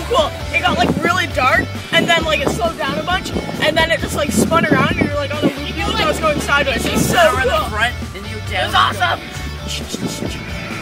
Oh, cool. It got like really dark, and then like it slowed down a bunch, and then it just like spun around, and you're like on the wheel, like, I was going sideways. It's so cool. The front, and you down it was awesome.